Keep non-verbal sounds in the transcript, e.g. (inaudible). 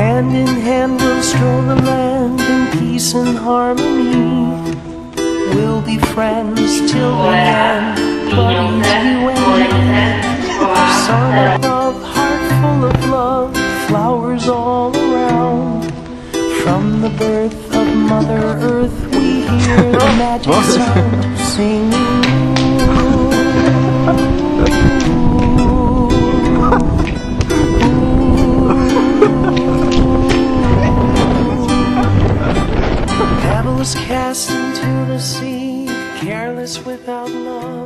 Hand in hand we'll stroll the land in peace and harmony. We'll be friends till the end, but anyway. Sun above, heart full of love, flowers all around. From the birth of Mother Earth we hear the (laughs) magic sound singing. Pebbles cast into the sea, careless without love.